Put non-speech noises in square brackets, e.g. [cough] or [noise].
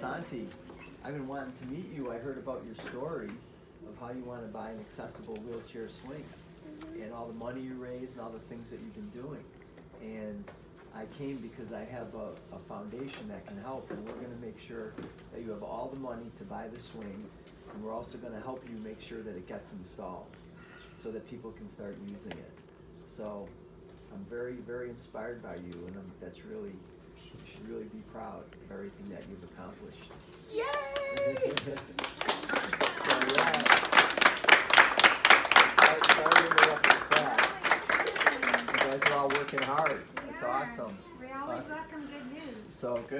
Santti, I've been wanting to meet you. I heard about your story of how you want to buy an accessible wheelchair swing mm-hmm. and all the money you raised and all the things that you've been doing. And I came because I have a, a foundation that can help and we're going to make sure that you have all the money to buy the swing and we're also going to help you make sure that it gets installed so that people can start using it. So I'm very, very inspired by you and I'm, that's really, should be proud of everything that you've accomplished. Yay! So, yeah. Sorry, sorry to interrupt the class. [laughs] You guys are all working hard. That's awesome. We always Awesome. welcome good news. So good.